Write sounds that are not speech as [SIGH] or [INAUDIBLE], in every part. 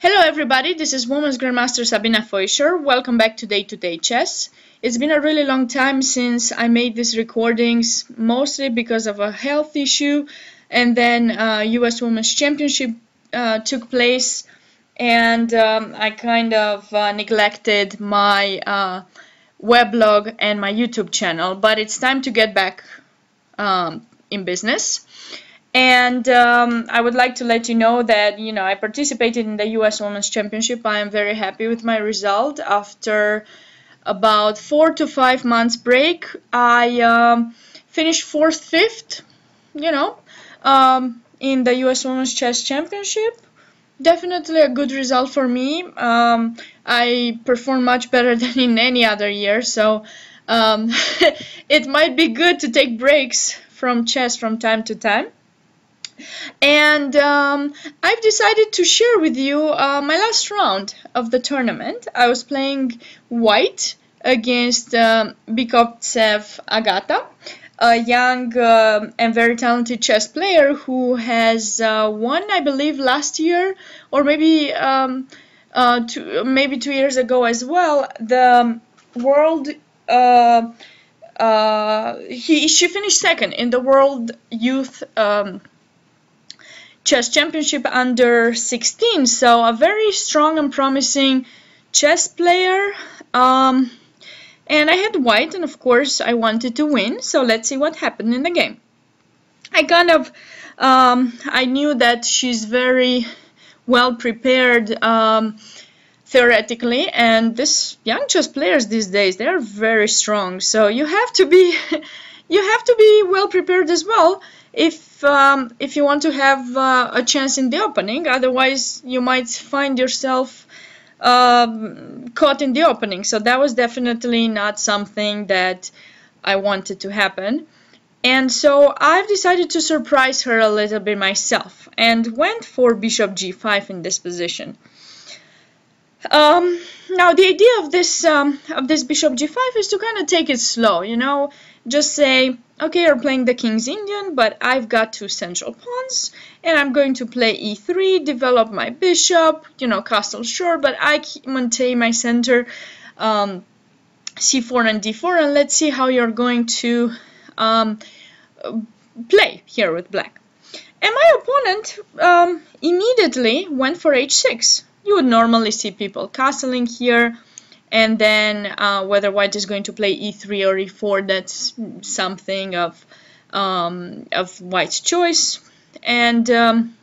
Hello everybody, this is Women's Grandmaster Sabina Foisor. Welcome back to Day to Day Chess. It's been a really long time since I made these recordings, mostly because of a health issue, and then uh, US Women's Championship uh, took place, and um, I kind of uh, neglected my uh, weblog and my YouTube channel, but it's time to get back um, in business. And um, I would like to let you know that, you know, I participated in the US Women's Championship. I am very happy with my result. After about four to five months break, I um, finished fourth, fifth, you know, um, in the US Women's Chess Championship. Definitely a good result for me. Um, I performed much better [LAUGHS] than in any other year, so um, [LAUGHS] it might be good to take breaks from chess from time to time and um, I've decided to share with you uh, my last round of the tournament. I was playing white against um, Bikovtsev Agata, a young uh, and very talented chess player who has uh, won, I believe, last year or maybe um, uh, two, maybe two years ago as well, the world. Uh, uh, he she finished second in the world youth um, chess championship under 16 so a very strong and promising chess player. Um, and I had white and of course I wanted to win. So let's see what happened in the game. I kind of um, I knew that she's very well prepared um, theoretically. And this young chess players these days they're very strong. So you have to be [LAUGHS] you have to be well prepared as well if um, if you want to have uh, a chance in the opening. Otherwise you might find yourself um, caught in the opening. So that was definitely not something that I wanted to happen. And so I've decided to surprise her a little bit myself and went for bishop g5 in this position um, now the idea of this um, of this bishop g5 is to kind of take it slow you know just say, okay, you're playing the King's Indian, but I've got two central pawns, and I'm going to play e3, develop my bishop, you know, castle sure, but I maintain my center, um, c4 and d4, and let's see how you're going to um, play here with black. And my opponent um, immediately went for h6. You would normally see people castling here, and then uh, whether white is going to play e3 or e4 that's something of um, of white's choice. And um,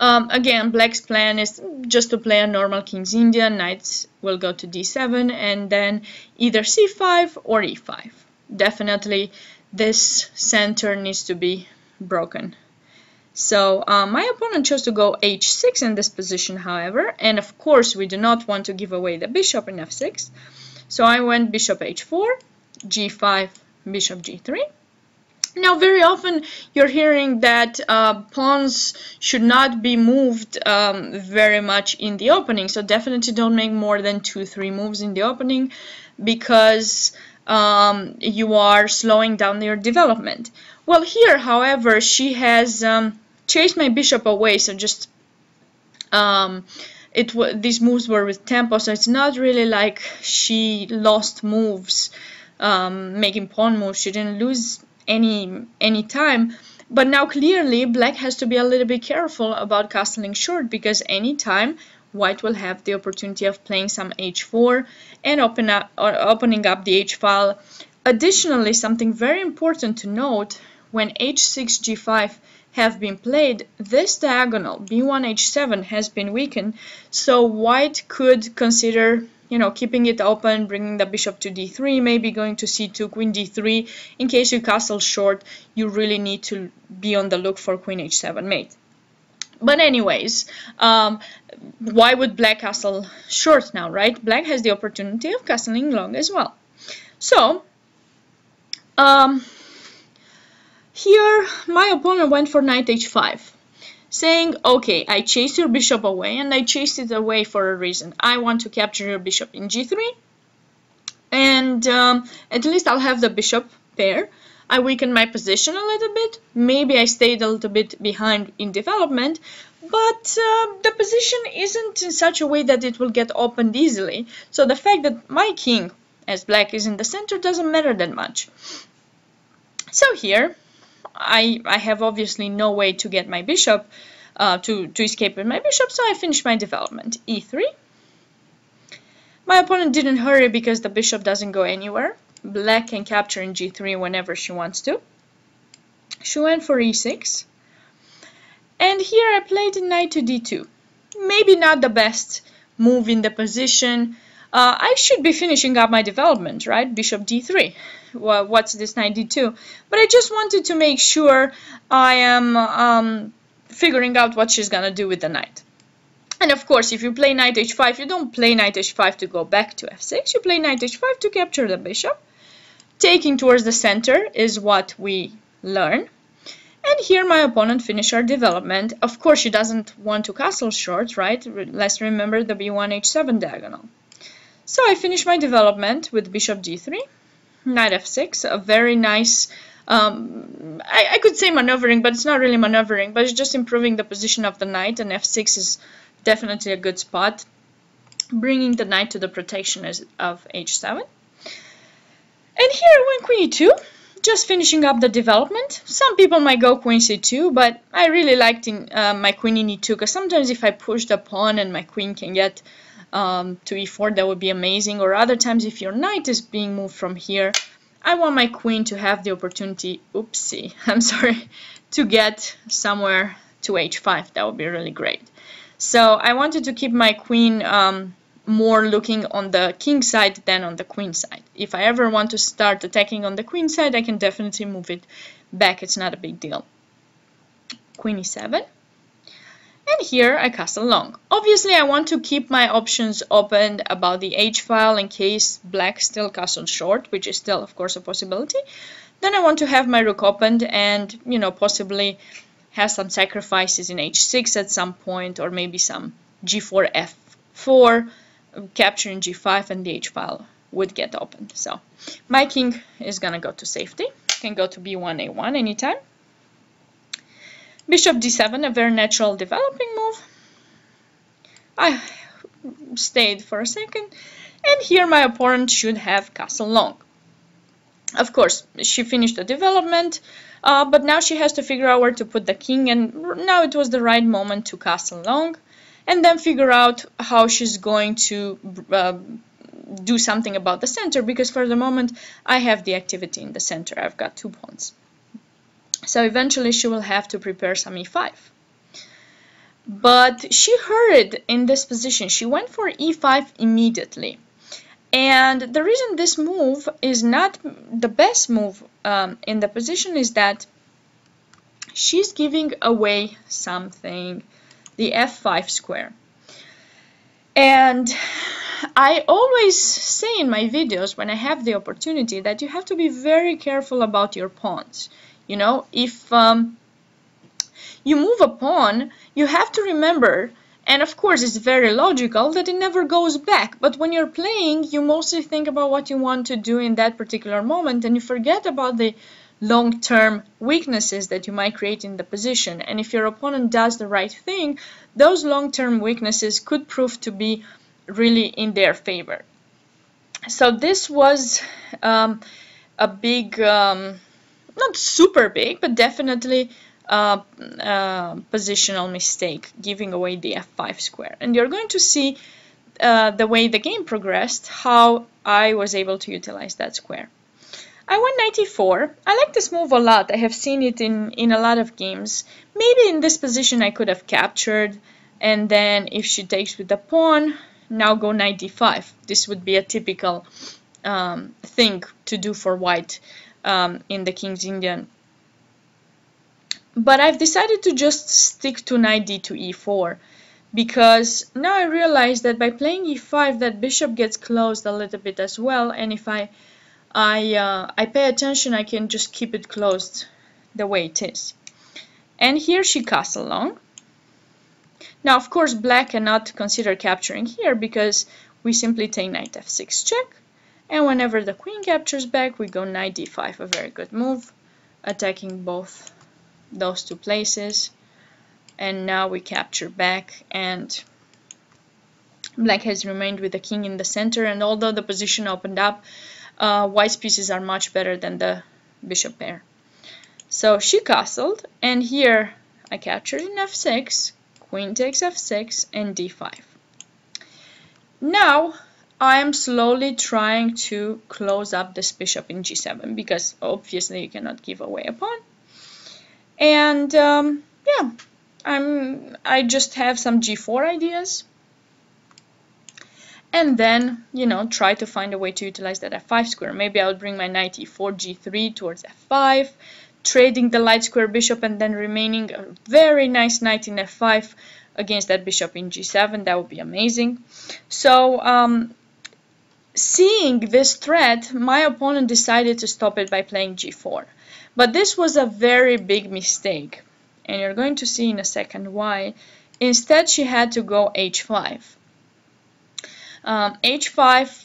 um, again black's plan is just to play a normal king's indian. Knights will go to d7 and then either c5 or e5 definitely this center needs to be broken so uh, my opponent chose to go h6 in this position, however, and of course we do not want to give away the bishop in f6. So I went bishop h4, g5, bishop g3. Now, very often you're hearing that uh, pawns should not be moved um, very much in the opening, so definitely don't make more than two, three moves in the opening because um, you are slowing down your development. Well, here, however, she has um, chased my bishop away, so just um, it these moves were with tempo, so it's not really like she lost moves, um, making pawn moves. She didn't lose any any time. But now clearly black has to be a little bit careful about castling short because anytime white will have the opportunity of playing some h4 and open up opening up the h file. Additionally, something very important to note when h6 g5 have been played, this diagonal b1h7 has been weakened, so white could consider you know, keeping it open, bringing the bishop to d3, maybe going to c2, queen d3. In case you castle short, you really need to be on the look for queen h7 mate. But anyways, um, why would black castle short now, right? Black has the opportunity of castling long as well. So, um, here, my opponent went for knight h5, saying, okay, I chased your bishop away, and I chased it away for a reason. I want to capture your bishop in g3, and um, at least I'll have the bishop pair. I weakened my position a little bit. Maybe I stayed a little bit behind in development, but uh, the position isn't in such a way that it will get opened easily. So the fact that my king, as black is in the center, doesn't matter that much. So here, I, I have obviously no way to get my bishop, uh, to, to escape with my bishop, so I finish my development. e3. My opponent didn't hurry because the bishop doesn't go anywhere. Black can capture in g3 whenever she wants to. She went for e6. And here I played knight to d2. Maybe not the best move in the position. Uh, I should be finishing up my development, right? Bishop d3. Well, what's this knight d2? But I just wanted to make sure I am um, figuring out what she's gonna do with the knight. And of course, if you play knight h5, you don't play knight h5 to go back to f6. You play knight h5 to capture the bishop. Taking towards the center is what we learn. And here my opponent finished our development. Of course, she doesn't want to castle short, right? Let's remember the b1 h7 diagonal. So I finished my development with bishop g3, knight f6, a very nice, um, I, I, could say maneuvering, but it's not really maneuvering, but it's just improving the position of the knight, and f6 is definitely a good spot, bringing the knight to the protection of h7. And here I went queen e2, just finishing up the development. Some people might go queen c2, but I really liked in, uh, my queen in e2 because sometimes if I push the pawn and my queen can get um, to e4, that would be amazing. Or other times if your knight is being moved from here, I want my queen to have the opportunity, oopsie, [LAUGHS] I'm sorry, to get somewhere to h5. That would be really great. So I wanted to keep my queen um, more looking on the king side than on the queen side. If I ever want to start attacking on the queen side, I can definitely move it back. It's not a big deal. Queen e7. And here I castle long. Obviously, I want to keep my options open about the h-file in case black still casts on short, which is still, of course, a possibility. Then I want to have my rook opened and, you know, possibly have some sacrifices in h6 at some point or maybe some g4, f4 capturing g5 and the h-file would get opened. So my king is gonna go to safety. Can go to b1, a1 anytime. Bishop d7, a very natural developing move. I stayed for a second. And here my opponent should have castle long. Of course, she finished the development, uh, but now she has to figure out where to put the king, and now it was the right moment to castle long and then figure out how she's going to uh, do something about the center because for the moment I have the activity in the center. I've got two pawns. So eventually she will have to prepare some e5. But she hurried in this position. She went for e5 immediately. And the reason this move is not the best move um, in the position is that she's giving away something the f5 square. And I always say in my videos when I have the opportunity that you have to be very careful about your pawns. You know, if um, you move a pawn, you have to remember, and of course it's very logical, that it never goes back. But when you're playing, you mostly think about what you want to do in that particular moment and you forget about the long-term weaknesses that you might create in the position. And if your opponent does the right thing, those long-term weaknesses could prove to be really in their favor. So this was um, a big, um, not super big, but definitely uh, positional mistake, giving away the f5 square. And you're going to see uh, the way the game progressed, how I was able to utilize that square. I went 94. I like this move a lot. I have seen it in, in a lot of games. Maybe in this position I could have captured. And then if she takes with the pawn, now go 95. This would be a typical um, thing to do for white um, in the King's Indian. But I've decided to just stick to knight d to e4 because now I realize that by playing e5 that bishop gets closed a little bit as well and if I I, uh, I pay attention, I can just keep it closed the way it is. And here she castle long. Now, of course, black cannot consider capturing here because we simply take knight f6 check. And whenever the queen captures back, we go knight d5, a very good move, attacking both those two places. and now we capture back and black has remained with the king in the center and although the position opened up uh, white's pieces are much better than the bishop pair so she castled and here I captured in f6 queen takes f6 and d5 now I am slowly trying to close up this bishop in g7 because obviously you cannot give away a pawn. And um, yeah I'm I just have some g4 ideas. And then you know try to find a way to utilize that f5 square. Maybe I'll bring my knight e4 g3 towards f5 trading the light square bishop and then remaining a very nice knight in f5 against that bishop in g7 that would be amazing. So um, seeing this threat my opponent decided to stop it by playing g4 but this was a very big mistake and you're going to see in a second why. Instead she had to go h5 um, h5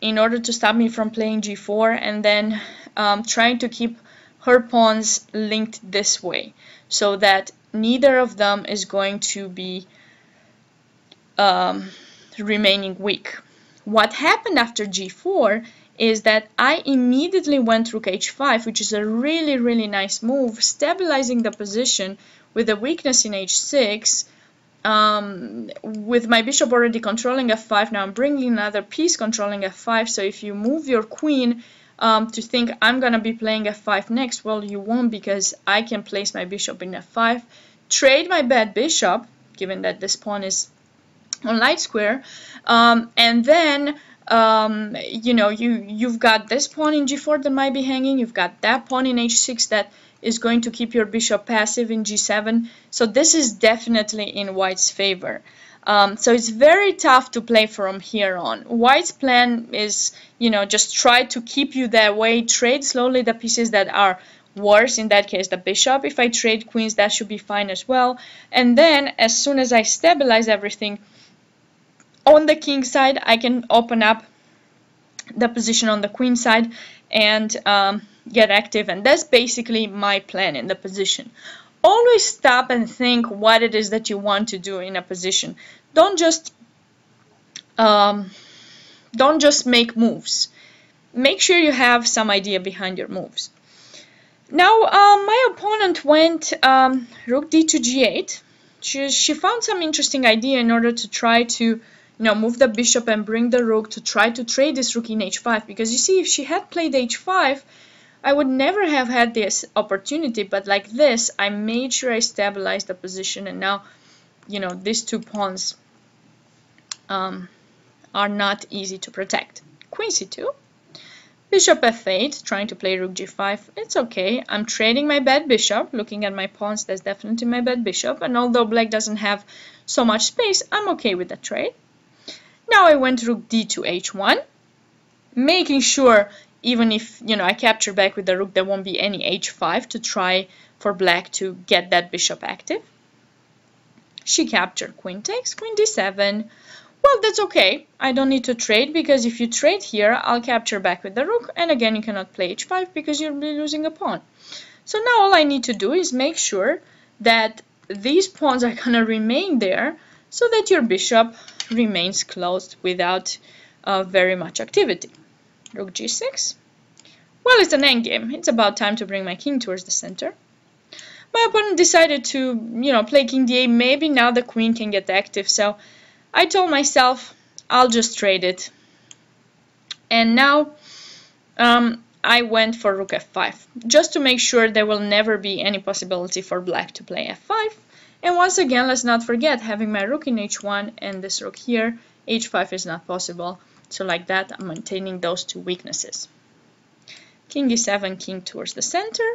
in order to stop me from playing g4 and then um, trying to keep her pawns linked this way so that neither of them is going to be um, remaining weak. What happened after g4 is that I immediately went rook h5 which is a really really nice move stabilizing the position with a weakness in h6 um, with my bishop already controlling f5 now I'm bringing another piece controlling f5 so if you move your queen um, to think I'm gonna be playing f5 next well you won't because I can place my bishop in f5 trade my bad bishop given that this pawn is on light square um, and then um, you know you you've got this pawn in g4 that might be hanging you've got that pawn in h6 that is going to keep your bishop passive in g7 so this is definitely in white's favor um, so it's very tough to play from here on. White's plan is, you know, just try to keep you that way, trade slowly the pieces that are worse, in that case the bishop. If I trade queens, that should be fine as well. And then as soon as I stabilize everything on the king side, I can open up the position on the queen side and um, get active. And that's basically my plan in the position always stop and think what it is that you want to do in a position. Don't just um, don't just make moves. Make sure you have some idea behind your moves. Now, um, my opponent went um, rook d to g8. She, she found some interesting idea in order to try to know, move the bishop and bring the rook to try to trade this rook in h5. Because you see, if she had played h5, I would never have had this opportunity, but like this, I made sure I stabilized the position, and now, you know, these two pawns um, are not easy to protect. Queen c2, bishop f8, trying to play rook g5. It's okay. I'm trading my bad bishop. Looking at my pawns, that's definitely my bad bishop, and although black doesn't have so much space, I'm okay with the trade. Now I went rook d to h1, making sure even if you know I capture back with the rook there won't be any h5 to try for black to get that bishop active. She captured queen takes queen d7 well that's okay. I don't need to trade because if you trade here I'll capture back with the rook and again you cannot play h5 because you'll be losing a pawn. So now all I need to do is make sure that these pawns are gonna remain there so that your bishop remains closed without uh, very much activity Rook g6. Well, it's an endgame. It's about time to bring my king towards the center. My opponent decided to, you know, play king d8. Maybe now the queen can get active. So I told myself, I'll just trade it. And now um, I went for rook f5, just to make sure there will never be any possibility for black to play f5. And once again, let's not forget, having my rook in h1 and this rook here, h5 is not possible. So like that, I'm maintaining those two weaknesses. King e7, king towards the center.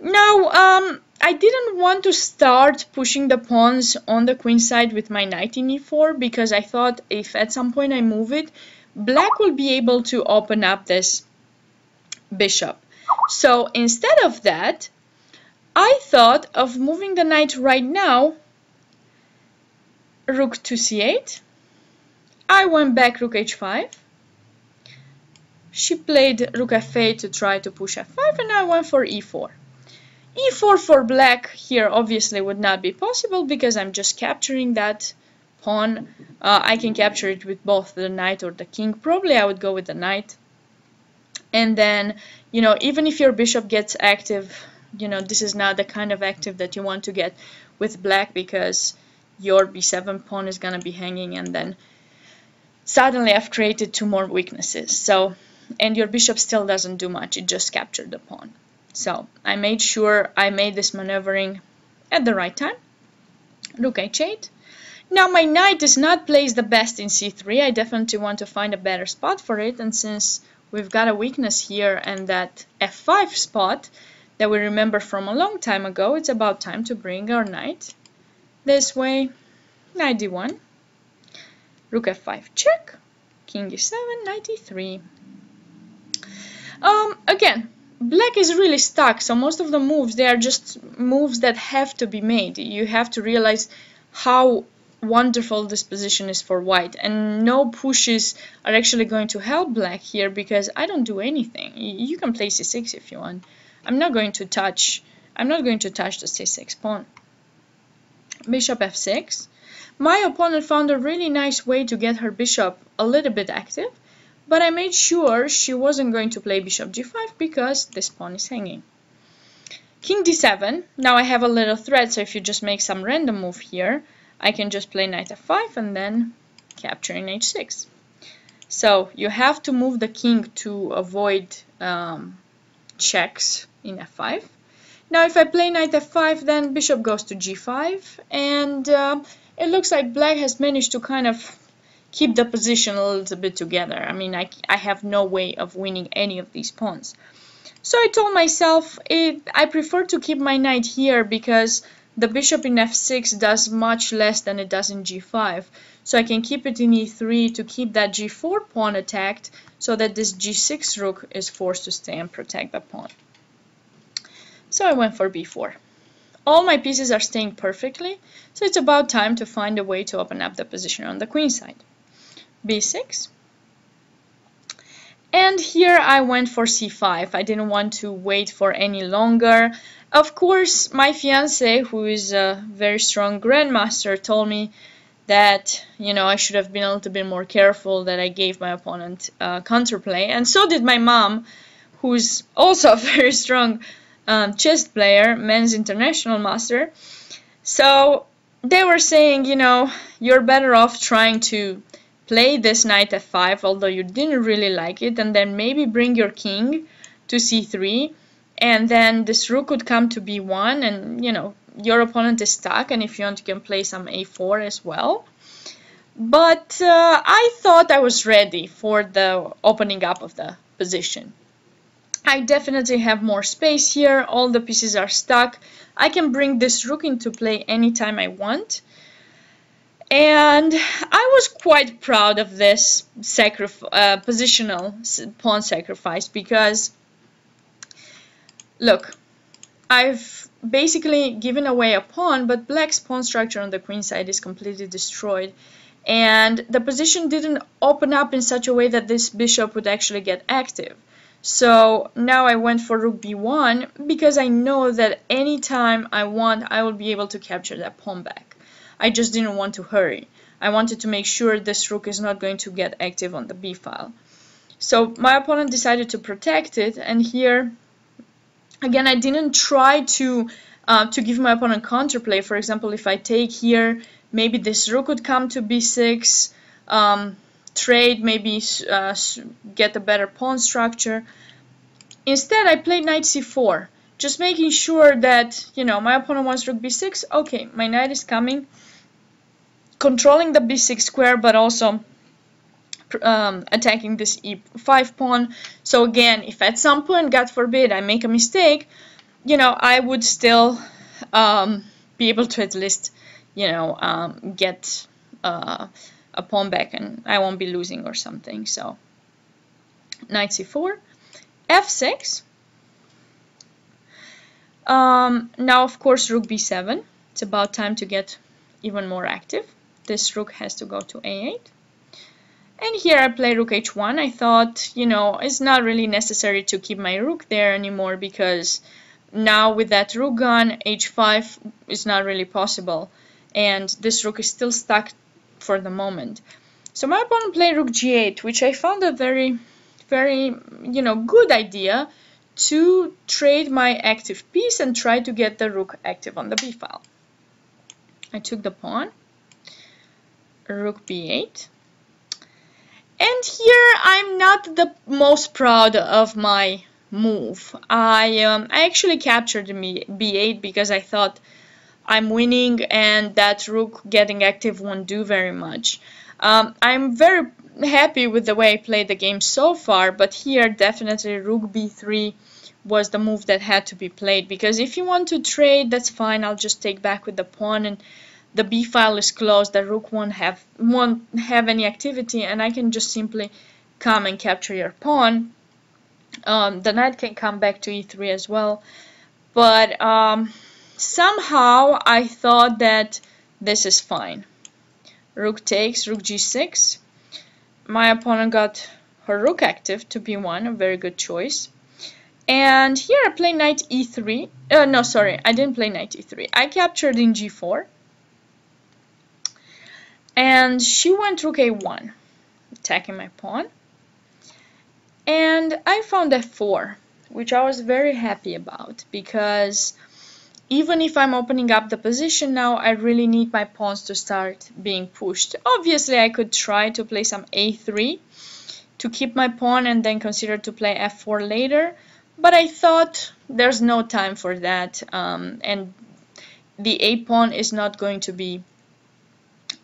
Now, um, I didn't want to start pushing the pawns on the queen side with my knight in e4 because I thought if at some point I move it, black will be able to open up this bishop. So instead of that, I thought of moving the knight right now, rook to c8, I went back rook h5. She played rook f8 to try to push f5 and I went for e4. e4 for black here obviously would not be possible because I'm just capturing that pawn. Uh, I can capture it with both the knight or the king. Probably I would go with the knight. And then, you know, even if your bishop gets active, you know, this is not the kind of active that you want to get with black because your b7 pawn is going to be hanging and then suddenly I've created two more weaknesses. So, and your bishop still doesn't do much. It just captured the pawn. So I made sure I made this maneuvering at the right time. Rook h8. Now my knight is not placed the best in c3. I definitely want to find a better spot for it. And since we've got a weakness here and that f5 spot that we remember from a long time ago, it's about time to bring our knight this way. Knight d1. Rook f5 check. King e7, knight e3. Um, again, black is really stuck so most of the moves they are just moves that have to be made you have to realize how wonderful this position is for white and no pushes are actually going to help black here because I don't do anything you can play c6 if you want I'm not going to touch I'm not going to touch the c6 pawn bishop f6 my opponent found a really nice way to get her bishop a little bit active but I made sure she wasn't going to play bishop g5 because this pawn is hanging. King d7, now I have a little threat, so if you just make some random move here, I can just play knight f5 and then capture in h6. So you have to move the king to avoid um, checks in f5. Now if I play knight f5, then bishop goes to g5, and uh, it looks like black has managed to kind of keep the position a little bit together. I mean, I, I have no way of winning any of these pawns. So I told myself it, I prefer to keep my knight here because the bishop in f6 does much less than it does in g5. So I can keep it in e3 to keep that g4 pawn attacked so that this g6 rook is forced to stay and protect the pawn. So I went for b4. All my pieces are staying perfectly, so it's about time to find a way to open up the position on the queen side. B6 and here I went for c5 I didn't want to wait for any longer. Of course my fiance who is a very strong grandmaster told me that you know I should have been a little bit more careful that I gave my opponent uh, counterplay. And so did my mom who's also a [LAUGHS] very strong um, chess player men's international master. So they were saying you know you're better off trying to play this knight f5 although you didn't really like it and then maybe bring your king to c3 and then this rook could come to b1 and you know your opponent is stuck and if you want you can play some a4 as well. But uh, I thought I was ready for the opening up of the position I definitely have more space here. All the pieces are stuck. I can bring this rook into play anytime I want. And I was quite proud of this uh, positional pawn sacrifice because look I've basically given away a pawn but black's pawn structure on the queen side is completely destroyed. And the position didn't open up in such a way that this bishop would actually get active so now I went for rook b1 because I know that anytime I want I will be able to capture that pawn back I just didn't want to hurry. I wanted to make sure this rook is not going to get active on the b file. So my opponent decided to protect it and here again I didn't try to uh, to give my opponent counterplay. For example, if I take here, maybe this rook would come to b6, um, trade, maybe uh, get a better pawn structure. Instead, I played knight c4, just making sure that, you know, my opponent wants rook b6. Okay, my knight is coming controlling the b6 square but also um, attacking this e5 pawn. So again, if at some point, God forbid, I make a mistake, you know, I would still um, be able to at least, you know, um, get uh, a pawn back and I won't be losing or something. So knight c4, f6. Um, now, of course, rook b7. It's about time to get even more active this rook has to go to a8. And here I play rook h1. I thought, you know, it's not really necessary to keep my rook there anymore because now with that rook gone, h5 is not really possible, and this rook is still stuck for the moment. So my opponent played rook g8, which I found a very, very, you know, good idea to trade my active piece and try to get the rook active on the b file. I took the pawn, rook b8, and here I'm not the most proud of my move. I um, I actually captured the b8 because I thought I'm winning and that rook getting active won't do very much. Um, I'm very happy with the way I played the game so far, but here definitely rook b3 was the move that had to be played because if you want to trade, that's fine. I'll just take back with the pawn and the b file is closed, the rook won't have won't have any activity, and I can just simply come and capture your pawn. Um, the knight can come back to e3 as well, but um, somehow I thought that this is fine. Rook takes, rook g6. My opponent got her rook active to b1, a very good choice. And here I play knight e3. Uh, no, sorry, I didn't play knight e3. I captured in g4 and she went rook a1 attacking my pawn and I found f4 which I was very happy about because even if I'm opening up the position now I really need my pawns to start being pushed obviously I could try to play some a3 to keep my pawn and then consider to play f4 later but I thought there's no time for that um, and the a pawn is not going to be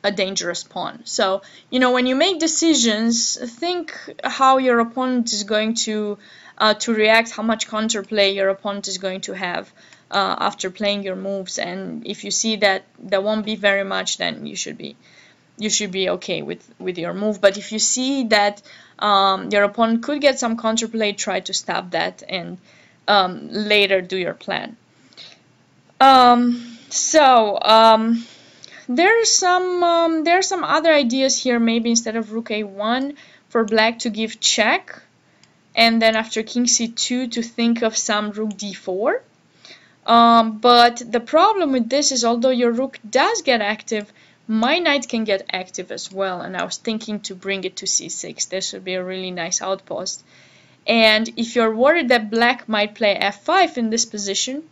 a dangerous pawn. So, you know, when you make decisions, think how your opponent is going to uh, to react, how much counterplay your opponent is going to have uh, after playing your moves, and if you see that there won't be very much, then you should be you should be okay with with your move. But if you see that um, your opponent could get some counterplay, try to stop that and um, later do your plan. Um, so um, are some um, there are some other ideas here. Maybe instead of rook a1 for black to give check, and then after king c2 to think of some rook d4. Um, but the problem with this is although your rook does get active, my knight can get active as well. And I was thinking to bring it to c6. This would be a really nice outpost. And if you're worried that black might play f5 in this position,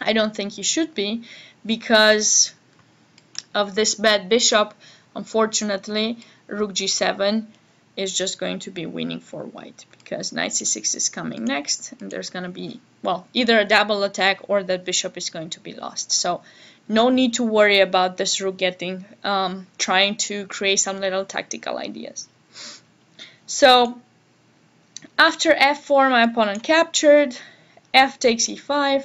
I don't think you should be because of this bad bishop, unfortunately, rook g7 is just going to be winning for white because knight c6 is coming next and there's going to be, well, either a double attack or that bishop is going to be lost. So no need to worry about this rook getting, um, trying to create some little tactical ideas. So after f4, my opponent captured, f takes e5,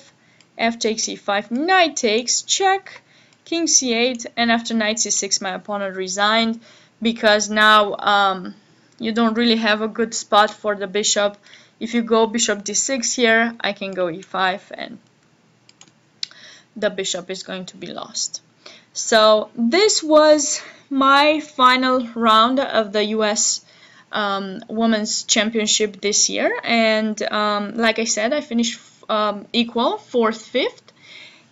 f takes e5, knight takes, check, king c8 and after knight c6 my opponent resigned because now um, you don't really have a good spot for the bishop. If you go bishop d6 here I can go e5 and the bishop is going to be lost. So this was my final round of the US um, Women's Championship this year. And um, like I said I finished um, equal fourth fifth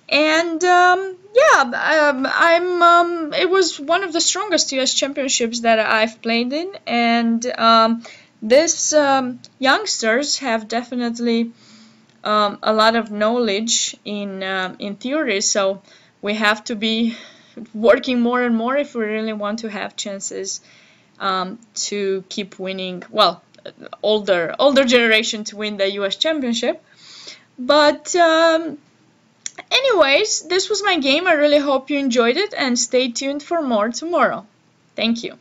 and um, yeah, um, I'm. Um, it was one of the strongest U.S. championships that I've played in, and um, this um, youngsters have definitely um, a lot of knowledge in in theory. So we have to be working more and more if we really want to have chances um, to keep winning. Well, older older generation to win the U.S. championship, but. Anyways, this was my game. I really hope you enjoyed it and stay tuned for more tomorrow. Thank you.